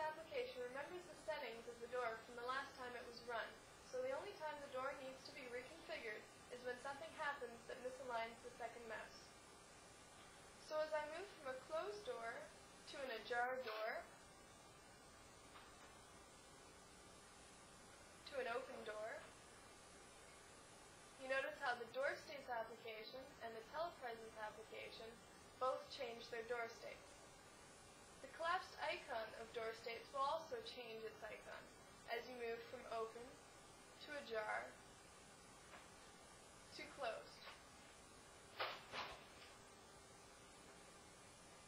application remembers the settings of the door from the last time it was run, so the only time the door needs to be reconfigured is when something happens that misaligns the second mouse. So as I move from a closed door to an ajar door, to an open door, you notice how the door states application and the telepresence application both change their door states. The collapsed icon of door states will also change its icon as you move from open to ajar